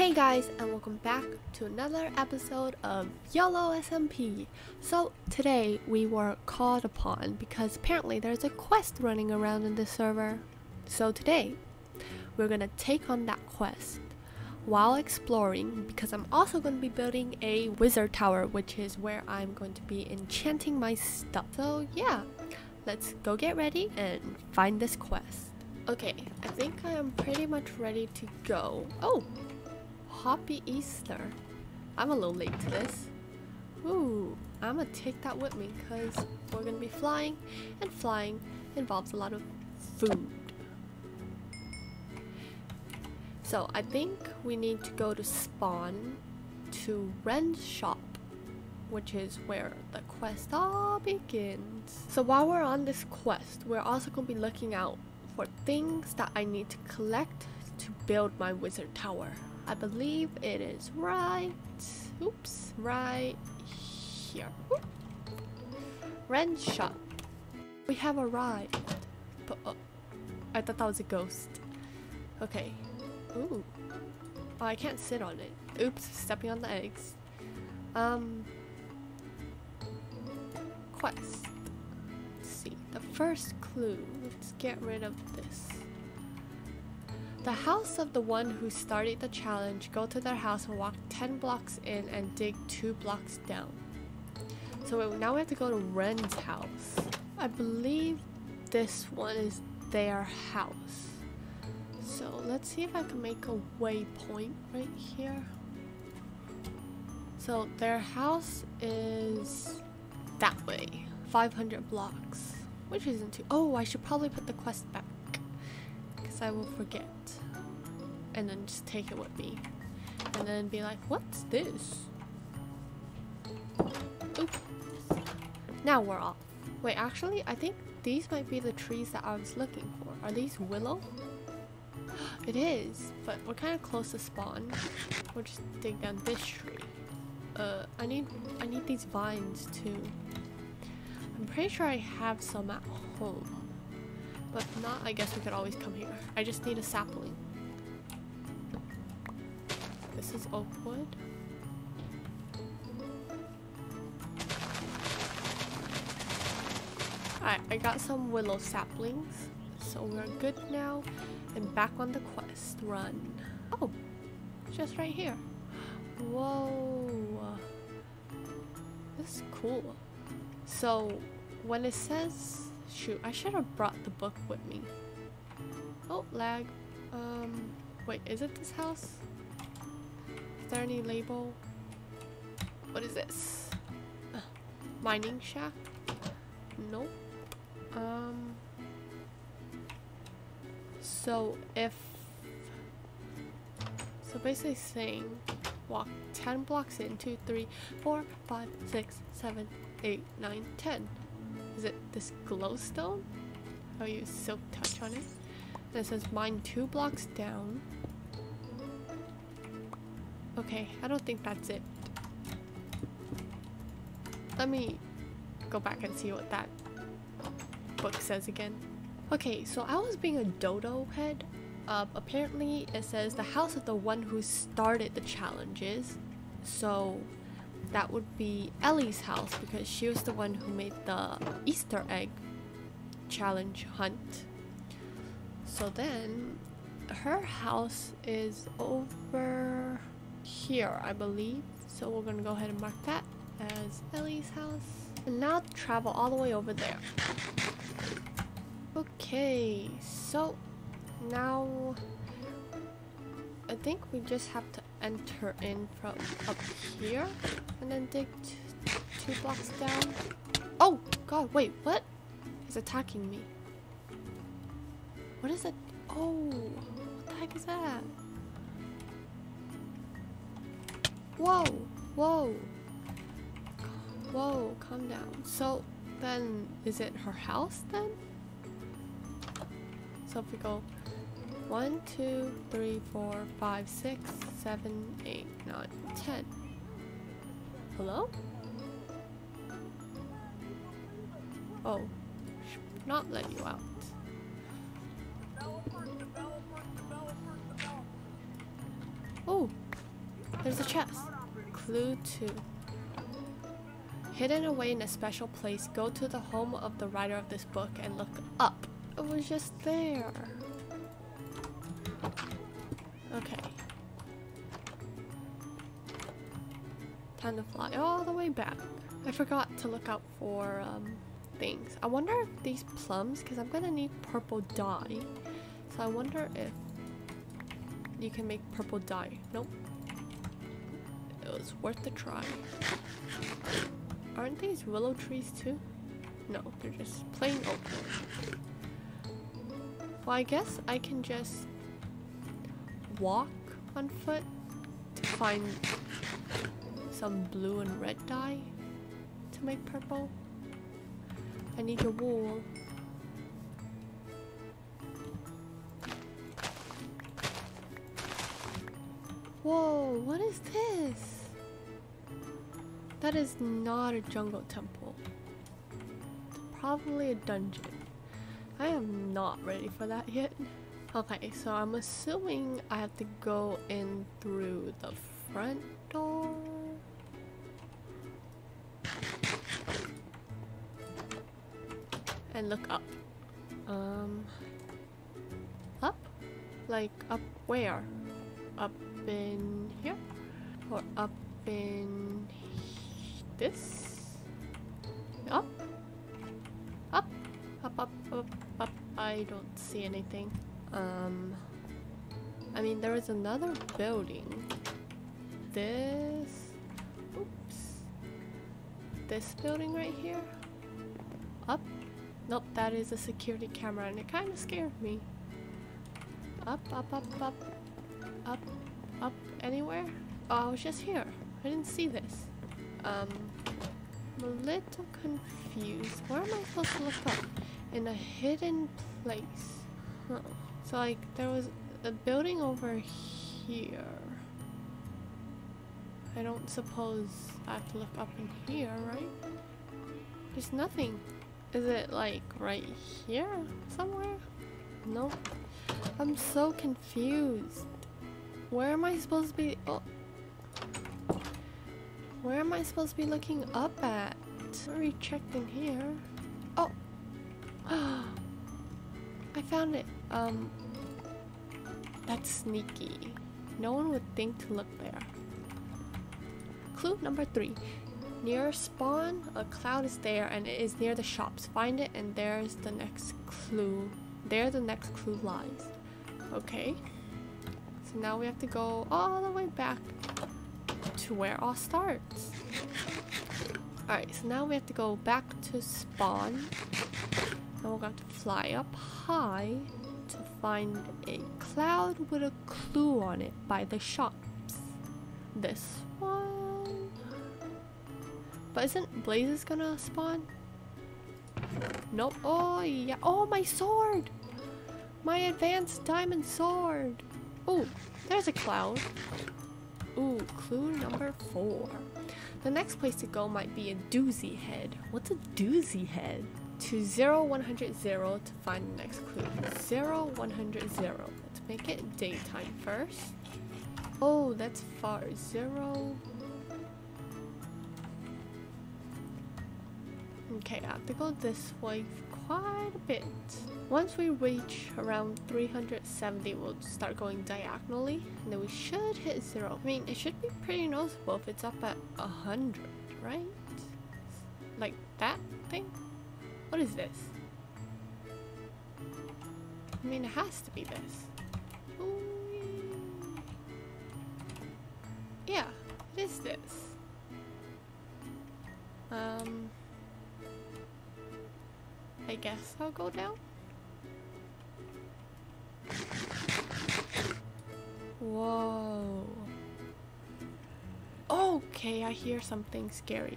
Hey guys, and welcome back to another episode of YOLO SMP. So, today we were called upon because apparently there's a quest running around in this server. So, today we're gonna take on that quest while exploring because I'm also going to be building a wizard tower, which is where I'm going to be enchanting my stuff. So, yeah, let's go get ready and find this quest. Okay, I think I am pretty much ready to go. Oh, Happy Easter. I'm a little late to this. Ooh, I'm gonna take that with me because we're gonna be flying, and flying involves a lot of food. So I think we need to go to spawn to Ren's shop, which is where the quest all begins. So while we're on this quest, we're also gonna be looking out for things that I need to collect to build my wizard tower. I believe it is right, oops, right here. Oop. Shop. We have arrived. But, oh, I thought that was a ghost. Okay. Ooh. Oh, I can't sit on it. Oops, stepping on the eggs. Um. Quest. Let's see. The first clue. Let's get rid of. The house of the one who started the challenge, go to their house and walk 10 blocks in and dig 2 blocks down. So now we have to go to Ren's house. I believe this one is their house. So let's see if I can make a waypoint right here. So their house is that way, 500 blocks, which isn't too. Oh, I should probably put the quest back because I will forget. And then just take it with me. And then be like, what's this? Oop. Now we're off. Wait, actually, I think these might be the trees that I was looking for. Are these willow? It is, but we're kind of close to spawn. We'll just dig down this tree. Uh, I need, I need these vines too. I'm pretty sure I have some at home. But not, I guess we could always come here. I just need a sapling. This is wood. Alright, I got some willow saplings. So we're good now. And back on the quest run. Oh, just right here. Whoa. This is cool. So when it says Shoot, I should have brought the book with me. Oh, lag. Um, wait, is it this house? Is there any label? What is this? Uh, mining shaft? Nope. Um, so if, so basically saying walk 10 blocks in, 2, 3, 4, 5, 6, 7, 8, 9, 10. Is it this glowstone? Oh, use silk touch on it. It says mine two blocks down. Okay, I don't think that's it. Let me go back and see what that book says again. Okay, so I was being a dodo head. Uh, apparently it says the house of the one who started the challenges. So that would be Ellie's house because she was the one who made the Easter egg challenge hunt. So then her house is over here, I believe. So we're gonna go ahead and mark that as Ellie's house. And now travel all the way over there. Okay, so now I think we just have to enter in from up here and then dig two blocks down. Oh god, wait, what? He's attacking me. What is it? Oh, what the heck is that? Whoa, whoa. Whoa, calm down. So then, is it her house then? So if we go one, two, three, four, five, six, seven, eight, nine, ten. Hello? Oh, not let you out. Oh, There's a chest. Clue 2. Hidden away in a special place, go to the home of the writer of this book and look up. It was just there. Okay. Time to fly all the way back. I forgot to look out for um, things. I wonder if these plums, because I'm gonna need purple dye. So I wonder if you can make purple dye. Nope. Was worth a try. Aren't these willow trees too? No, they're just plain oak. Well, I guess I can just walk on foot to find some blue and red dye to make purple. I need your wool. Whoa, what is this? That is not a jungle temple. Probably a dungeon. I am not ready for that yet. Okay, so I'm assuming I have to go in through the front door. And look up. Um, up? Like up where? Up in here? Or up in this? Up? Up? Up, up, up, up. I don't see anything. Um, I mean, there is another building. This. Oops. This building right here. Up. Nope, that is a security camera, and it kind of scared me. Up, up, up, up, up, up. Anywhere? Oh, I was just here. I didn't see this. Um, I'm a little confused. Where am I supposed to look up? In a hidden place. Huh. So like there was a building over here. I don't suppose I have to look up in here, right? There's nothing. Is it like right here somewhere? Nope. I'm so confused. Where am I supposed to be? Oh. Where am I supposed to be looking up at? Already checked in here. Oh. I found it. Um, that's sneaky. No one would think to look there. Clue number three. Near spawn, a cloud is there and it is near the shops. Find it and there's the next clue. There the next clue lies. Okay. So now we have to go all the way back to where all starts. Alright, so now we have to go back to spawn. And we're going to fly up high to find a cloud with a clue on it by the shops. This one. But isn't Blazes gonna spawn? Nope. Oh, yeah. Oh, my sword! My advanced diamond sword! Oh, there's a cloud. Ooh, clue number four. The next place to go might be a doozy head. What's a doozy head? to 0, 100, 0 to find the next clue. 0, 100, 0. Let's make it daytime first. Oh, that's far. 0. Okay, I have to go this way quite a bit. Once we reach around 370, we'll start going diagonally, and then we should hit 0. I mean, it should be pretty noticeable if it's up at 100, right? Like that thing? What is this? I mean, it has to be this. Ooh. Yeah, it is this. Um, I guess I'll go down. Whoa. Okay, I hear something scary.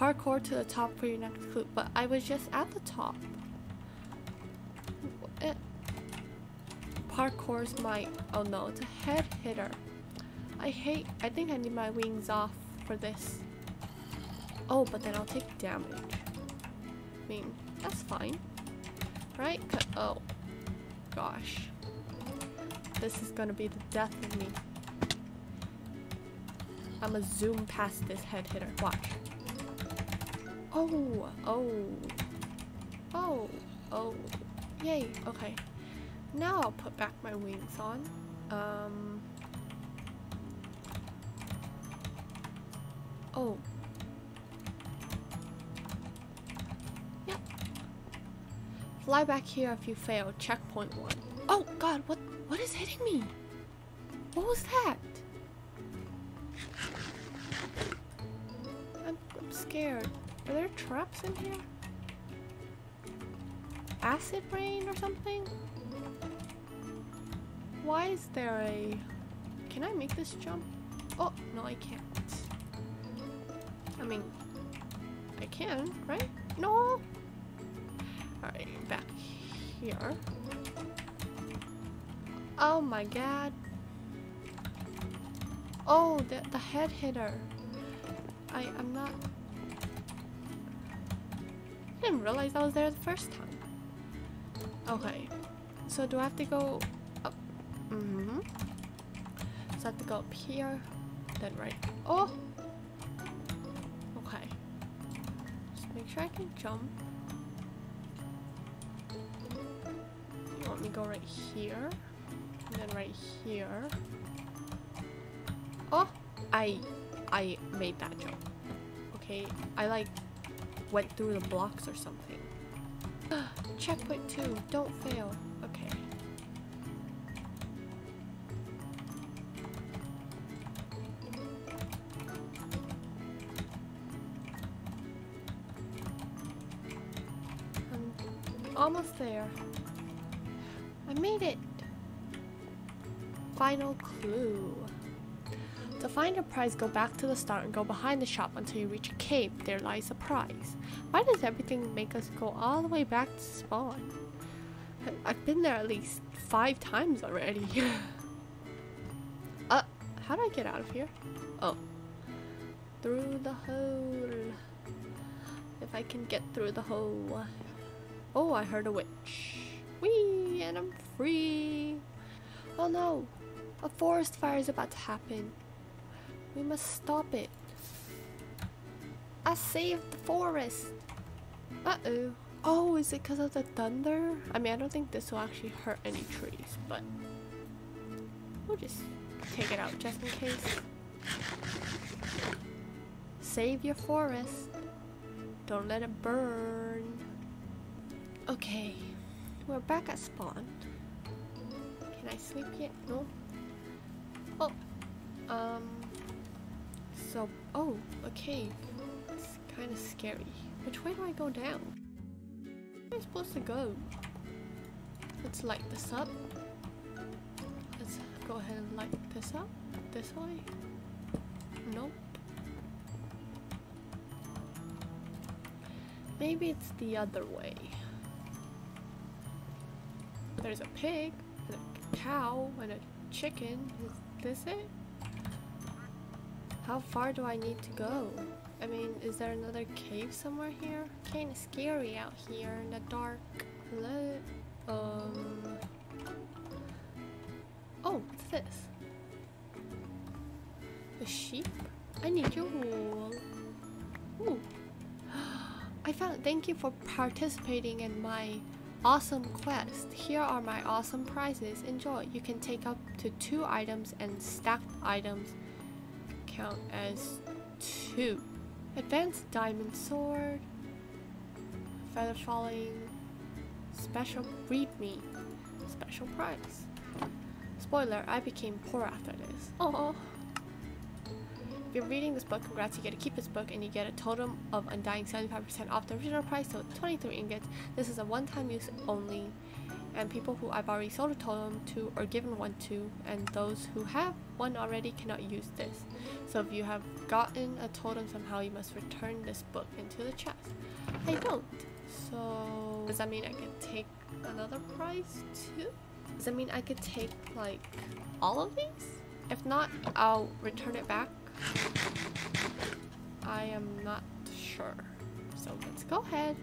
Parkour to the top for your next clue. But I was just at the top. It, parkour's my... Oh no, it's a head hitter. I hate... I think I need my wings off for this. Oh, but then I'll take damage. I mean, that's fine. Right? Oh. Gosh. This is gonna be the death of me. I'ma zoom past this head hitter. Watch. Oh, oh, oh, oh. Yay, okay. Now I'll put back my wings on. Um. Oh. Fly back here if you fail. Checkpoint one. Oh god, what what is hitting me? What was that? I'm, I'm scared. Are there traps in here? Acid rain or something? Why is there a... Can I make this jump? Oh, no I can't. I mean, I can, right? No! Alright, back here. Oh my god. Oh, the, the head hitter. I, I'm not... I didn't realize I was there the first time. Okay. So do I have to go up? Mm-hmm. So I have to go up here, then right. Oh! Okay. Just make sure I can jump. Me go right here? And then right here. Oh! I I made that jump. Okay, I like went through the blocks or something. Checkpoint 2, don't fail. Okay. I'm almost there. Made it! Final clue. To find a prize, go back to the start and go behind the shop until you reach a cave. There lies a prize. Why does everything make us go all the way back to spawn? I've been there at least five times already. uh, how do I get out of here? Oh. Through the hole. If I can get through the hole. Oh, I heard a witch. Whee! And I'm free. Oh no. A forest fire is about to happen. We must stop it. I saved the forest. Uh-oh. Oh, is it because of the thunder? I mean, I don't think this will actually hurt any trees, but we'll just take it out just in case. Save your forest. Don't let it burn. Okay, we're back at spawn. Can I sleep yet? No? Oh, um, so, oh, a cave. It's kind of scary. Which way do I go down? Where am I supposed to go? Let's light this up. Let's go ahead and light this up. This way? Nope. Maybe it's the other way. There's a pig, and a cow, and a chicken. Is this it? How far do I need to go? I mean, is there another cave somewhere here? Kinda scary out here in the dark. Um Oh, what's this? A sheep? I need your wool. Ooh. I found thank you for participating in my awesome quest. Here are my awesome prizes. Enjoy. You can take up to two items and stacked items count as two. Advanced Diamond Sword, Feather Falling, Special Breed me. Special Price. Spoiler, I became poor after this. Oh. If you're reading this book, congrats, you get to keep this book and you get a totem of Undying 75% off the original price, so 23 ingots. This is a one-time use only and people who I've already sold a totem to or given one to, and those who have one already cannot use this. So if you have gotten a totem somehow, you must return this book into the chest. I don't. So does that mean I could take another prize too? Does that mean I could take like all of these? If not, I'll return it back. I am not sure. So let's go ahead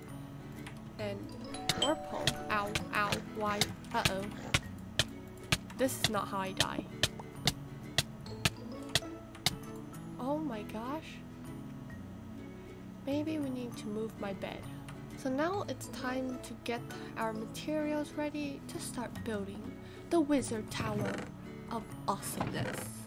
and Warpole. Ow, ow, why? Uh-oh. This is not how I die. Oh my gosh. Maybe we need to move my bed. So now it's time to get our materials ready to start building the wizard tower of awesomeness.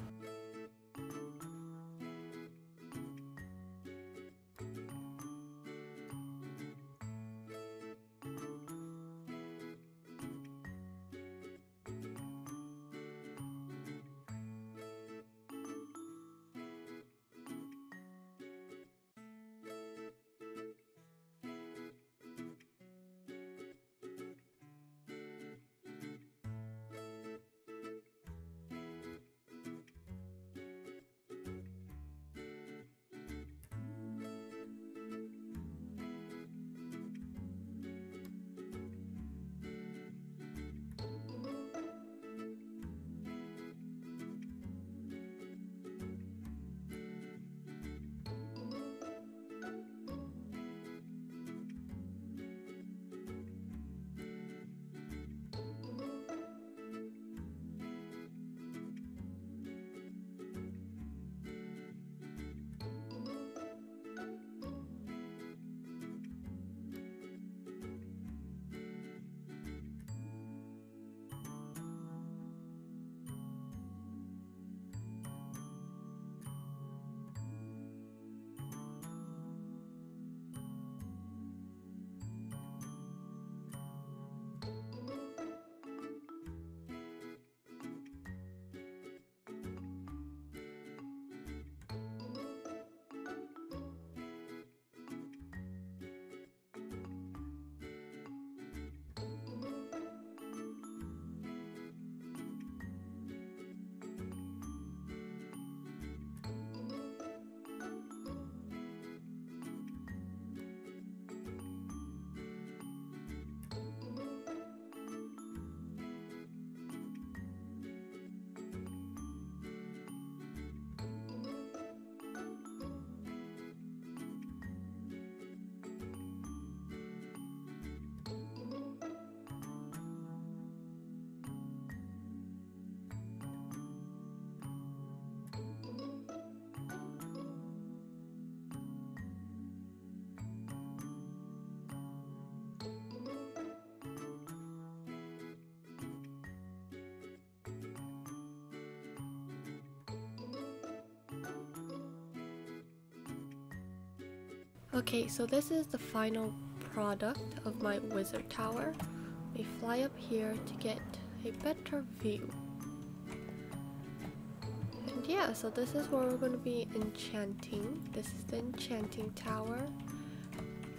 Okay, so this is the final product of my wizard tower. We fly up here to get a better view. And yeah, so this is where we're going to be enchanting. This is the enchanting tower.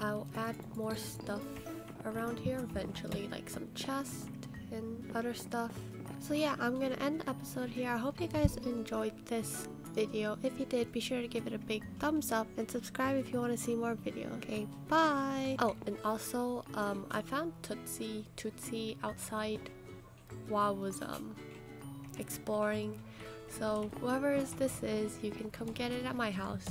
I'll add more stuff around here eventually, like some chests and other stuff. So yeah, I'm gonna end the episode here. I hope you guys enjoyed this video. If you did, be sure to give it a big thumbs up and subscribe if you want to see more videos. Okay, bye! Oh, and also, um, I found Tootsie, Tootsie outside while I was, um, exploring. So whoever this is, you can come get it at my house.